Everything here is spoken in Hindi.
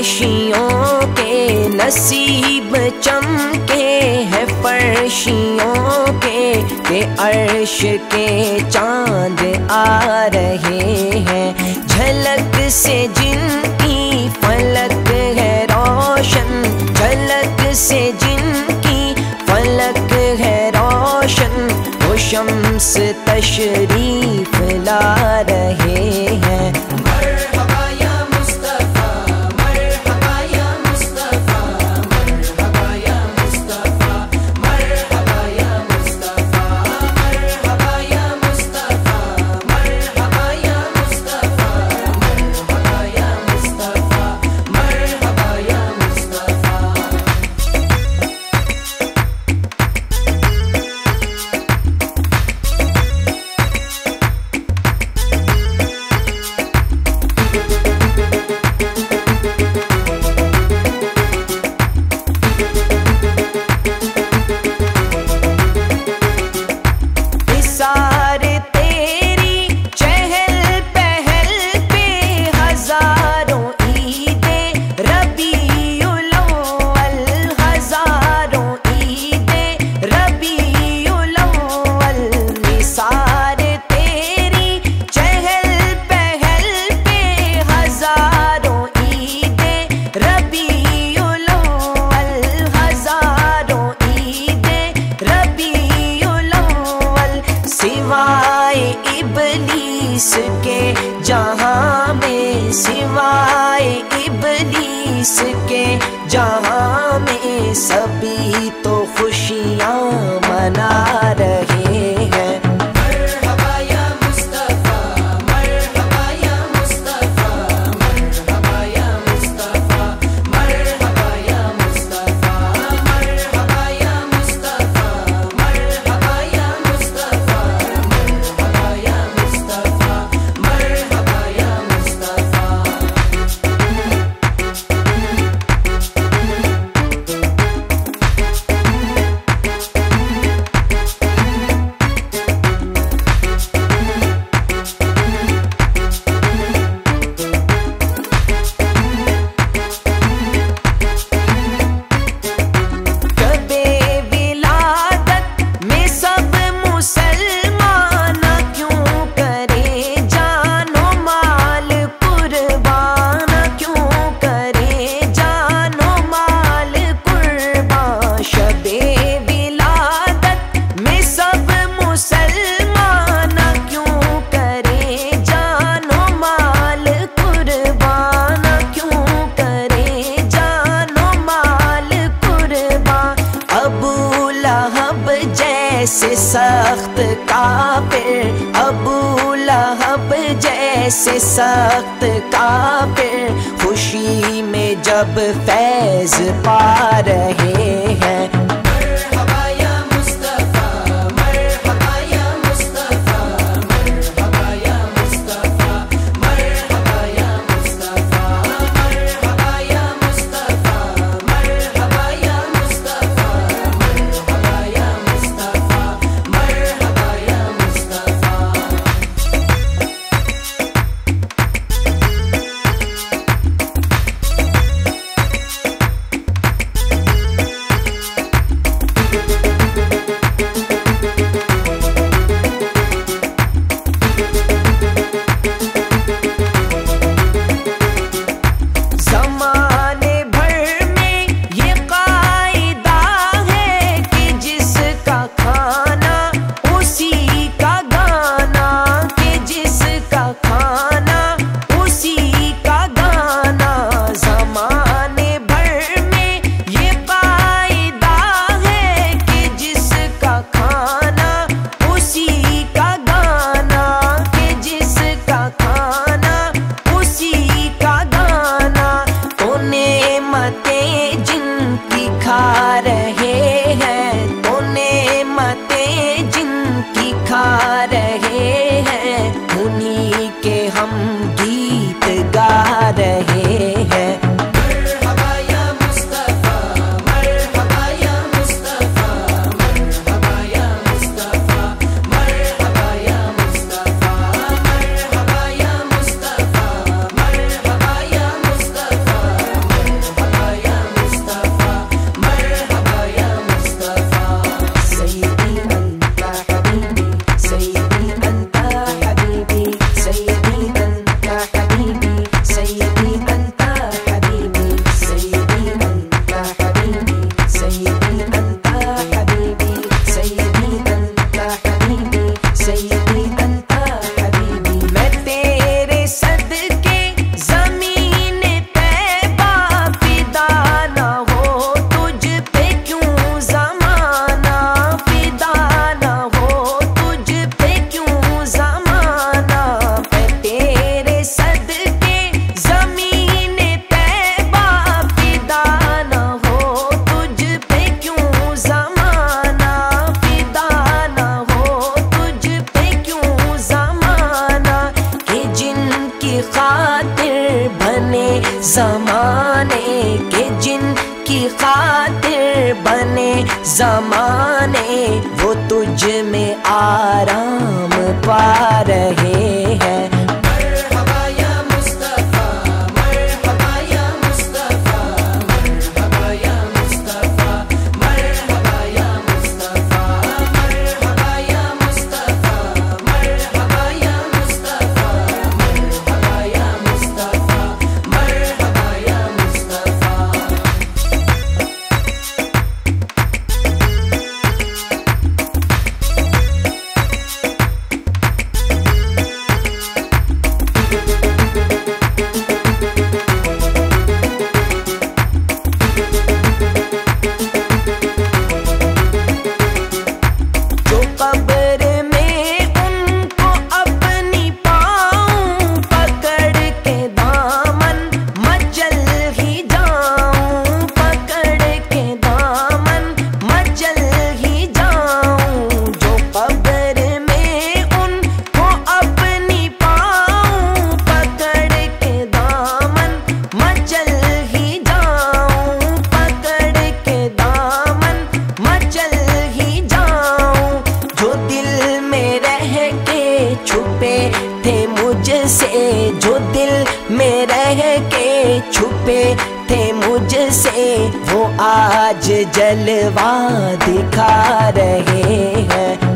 फर्शियों के नसीब चमके हैं, फर्शियों के के अर्श के चाँद आ रहे हैं। झलक से जिनकी फलक है रोशन, झलक से जिनकी फलक है रोशन, वो शम्स तशरीफ़ ला रहे हैं। सिवाय इबलीस के जहाँ में सभी तो खुशियाँ मना जैसे सख्त काफिर खुशी में जब फैज पा रहे खातिर बने जमाने के जिन की खातिर बने जमाने, वो तुझ में आराम पा रहे हैं। मुझसे जो दिल में रह के छुपे थे मुझसे, वो आज जलवा दिखा रहे हैं।